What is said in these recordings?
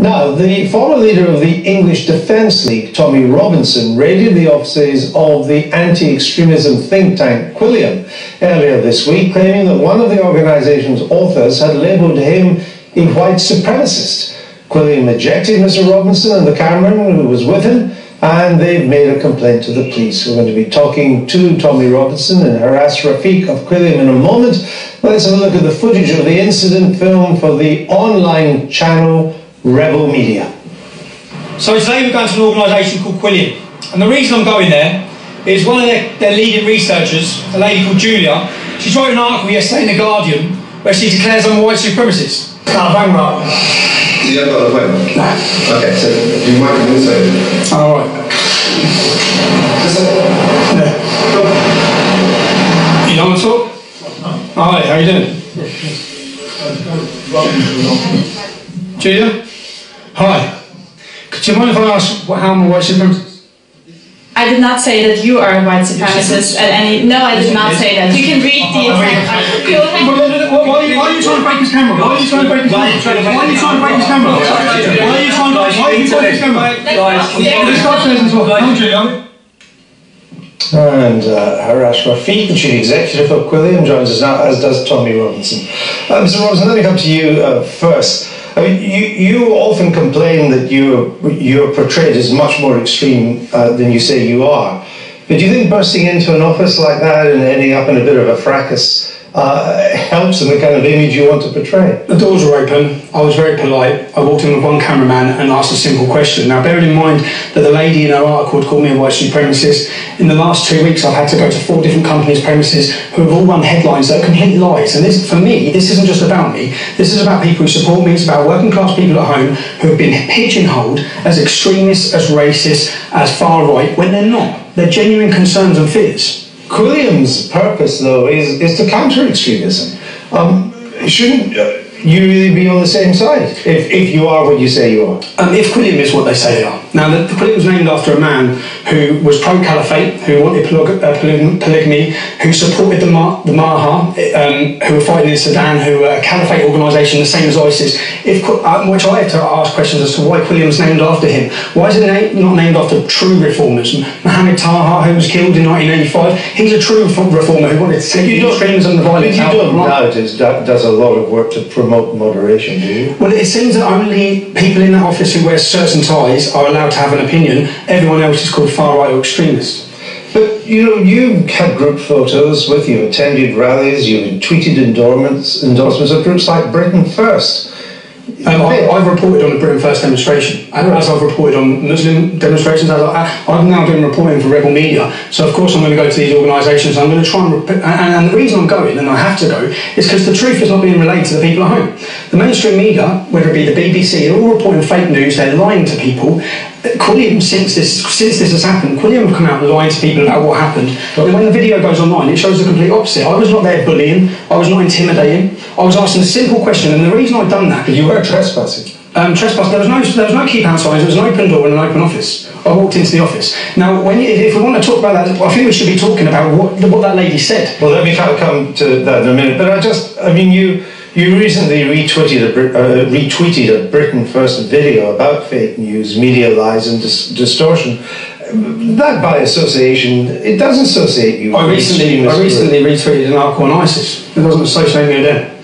Now, the former leader of the English Defence League, Tommy Robinson, raided the offices of the anti-extremism think tank Quilliam earlier this week, claiming that one of the organisation's authors had labelled him a white supremacist. Quilliam ejected Mr Robinson and the cameraman who was with him, and they've made a complaint to the police. We're going to be talking to Tommy Robinson and Haras Rafiq of Quilliam in a moment. Let's have a look at the footage of the incident film for the online channel Rebel Media. So today we're going to an organisation called Quilliam. And the reason I'm going there is one of their, their leading researchers, a lady called Julia, she's wrote an article yesterday in The Guardian where she declares I'm a white supremacist. Ah, bang right. You haven't got a phone? No. Okay, so do you mind doing so? All right. You don't want to talk? Hi, how you doing? Julia? Hi. Could you mind if I ask what, how I'm a white supremacist? I did not say that you are a white supremacist at any. No, I did not say that. You can read the exact article. Go ahead. Why, why, why are you trying to break his camera? Why are you trying to break his camera? Why are you trying to break his camera? Why are you trying to why are you breaking his camera? Let's start first as well. Come on, And uh, Haras Rafiq, the chief executive of Quilliam, joins us now, as does Tommy Robinson. Uh, Mr. Robinson, let me come to you uh, first. I mean, you, you often complain that you're, you're portrayed as much more extreme uh, than you say you are. But do you think bursting into an office like that and ending up in a bit of a fracas uh, helps in the kind of image you want to portray? The doors were open. I was very polite. I walked in with one cameraman and asked a simple question. Now, bearing in mind that the lady in her article called me a white supremacist, in the last two weeks I've had to go to four different companies' premises who have all run headlines that are complete lies. And this, for me, this isn't just about me. This is about people who support me. It's about working class people at home who have been pigeonholed as extremists, as racist, as far right, when they're not. They're genuine concerns and fears. Quilliam's purpose, though, is, is to counter extremism. Um, shouldn't uh, you really be on the same side if, if you are what you say you are? Um, if Quilliam is what they say they are. Now, the, the Quilliam was named after a man who was pro-caliphate, who wanted polyg- uh, poly- polygamy, who supported the, Ma- the Maha, um, who were fighting in Sudan, who were a caliphate organisation, the same as ISIS. If, Qu- uh, which I had to ask questions as to why Quilliam was named after him. Why is it na- not named after true reformers? Mohammed Taha, who was killed in 1985, he's a true reformer who wanted to see extremism and the violence you out don't of the doubt it do- does a lot of work to promote moderation, do you? Well, it seems that only people in that office who wear certain ties are allowed to have an opinion. Everyone else is called far right or extremist. But you know, you've had group photos with you, attended rallies, you've tweeted endorsements, endorsements of groups like Britain First. Um, I, I've reported on the Britain First demonstration, and as I've reported on Muslim demonstrations. As I, I'm now doing reporting for Rebel Media, so of course I'm going to go to these organisations. I'm going to try and, and, and the reason I'm going, and I have to go, is because the truth is not being relayed to the people at home. The mainstream media, whether it be the BBC, they're all reporting fake news. They're lying to people. Quilliam, since this since this has happened, Quilliam have come out and lied to people about what happened. But when the video goes online, it shows the complete opposite. I was not there bullying. I was not intimidating. I was asking a simple question, and the reason I'd done that You were trespassing. um, trespass. There was no there was no keep out signs. There was an open door and an open office. I walked into the office. Now, when you, if we want to talk about that, I think we should be talking about what what that lady said. Well, let me come to that in a minute. But I just, I mean, you you recently retweeted a, uh, retweeted a Britain First video about fake news, media lies, and dis- distortion. That by association, it does associate you. I with recently I recently retweeted an article on ISIS. It doesn't associate me with them.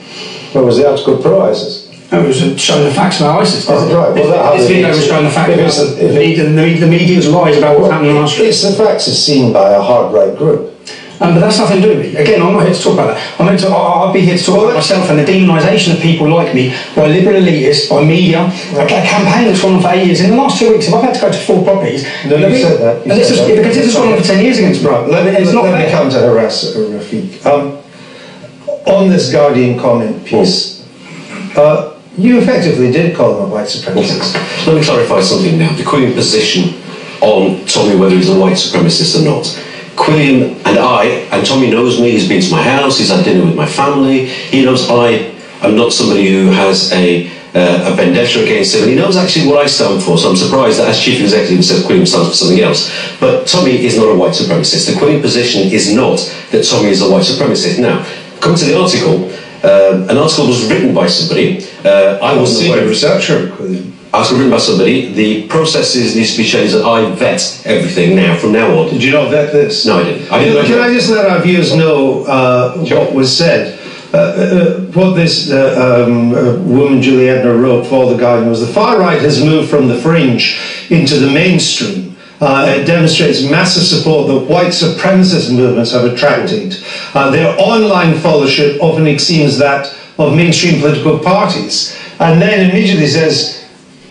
What was the article pro ISIS? It was showing the facts about ISIS. Oh, right. Well, that this video was showing the facts about the, the, the media's lies about what's happening in street. It's the facts as seen by a hard right group. Um, but that's nothing to do with me. Again, I'm not here to talk about that. I'm here to, I- I'll be here to talk about myself and the demonisation of people like me by liberal elitists, by media, a, a campaign that's gone on for eight years. In the last two weeks, if I've had to go to four properties, No, you said that. You and this said is, that. because this has gone on for ten years against me. Right, let, it's let, not let me fair. come to Haras Rafiq. Um, on this Guardian comment piece, uh, you effectively did call him a white supremacist. Let me clarify something now. The Quilliam position on Tommy whether he's a white supremacist or not. Quilliam and I, and Tommy knows me, he's been to my house, he's had dinner with my family, he knows I am not somebody who has a, uh, a vendetta against him, and he knows actually what I stand for, so I'm surprised that as chief executive he says Quilliam stands for something else. But Tommy is not a white supremacist. The Quilliam position is not that Tommy is a white supremacist. Now, coming to the article, um, an article was written by somebody. Uh, I I was wasn't aware of researcher Quilliam. article written by somebody. The processes needs to be changed that I vet everything now from now on. Did you not vet this? No, I didn't. I didn't. Can I just let our viewers know uh, Sure. what was said? Uh, uh, what this uh, um, uh, woman, Julie Ebner, wrote for The Guardian was the far right has moved from the fringe into the mainstream. Uh, it demonstrates massive support that white supremacist movements have attracted. Uh, their online followership often exceeds that of mainstream political parties. And then immediately says,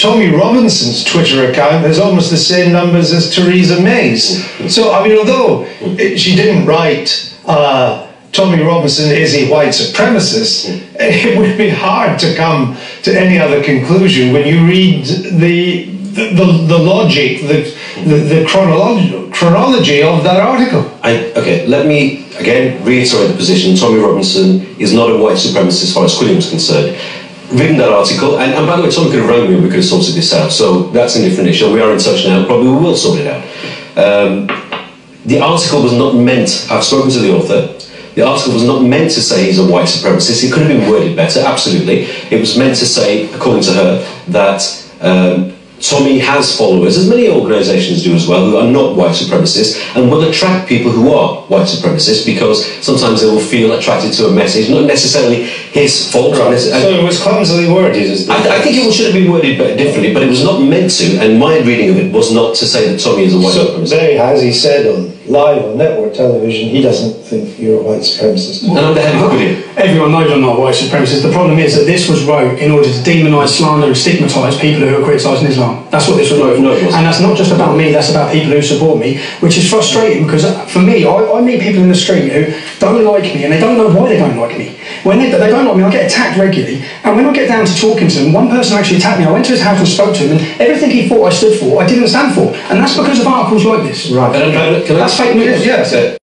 Tommy Robinson's Twitter account has almost the same numbers as Theresa May's. So, I mean, although it, she didn't write, uh, Tommy Robinson is a white supremacist, it would be hard to come to any other conclusion when you read the, the, the, the logic, the, the, the chronology, chronology of that article. I, okay, let me again reiterate the position. Tommy Robinson is not a white supremacist as far as Quilliam is concerned. Reading that article, and, and by the way, Tommy could have rang me and we could have sorted this out, so that's a different issue. We are in touch now, probably we will sort it out. Um, the article was not meant, I've spoken to the author, the article was not meant to say he's a white supremacist. It could have been worded better, absolutely. It was meant to say, according to her, that um, Tommy has followers, as many organisations do as well, who are not white supremacists and will attract people who are white supremacists because sometimes they will feel attracted to a message, not necessarily his fault. So necess- it was clumsily worded. I, I think it should have been worded differently, but it was not meant to, and my reading of it was not to say that Tommy is a white So supremacist. there he has, he said on live on network television, he doesn't think you're a white supremacist. And I'm the head of Quilliam. Everyone knows I'm not a white supremacist. The problem is that this was wrote in order to demonise, slander, and stigmatise people who are criticising Islam. That's what this was wrote. No, wasn't. and that's not just about me. That's about people who support me, which is frustrating because uh, for me, I, I meet people in the street who don't like me, and they don't know why they don't like me. When they, they don't like me, I get attacked regularly. And when I get down to talking to them, one person actually attacked me. I went to his house and spoke to him, and everything he thought I stood for, I didn't stand for, and that's because of articles like this. Right. And, and, can I That's fake news. Yeah. Okay.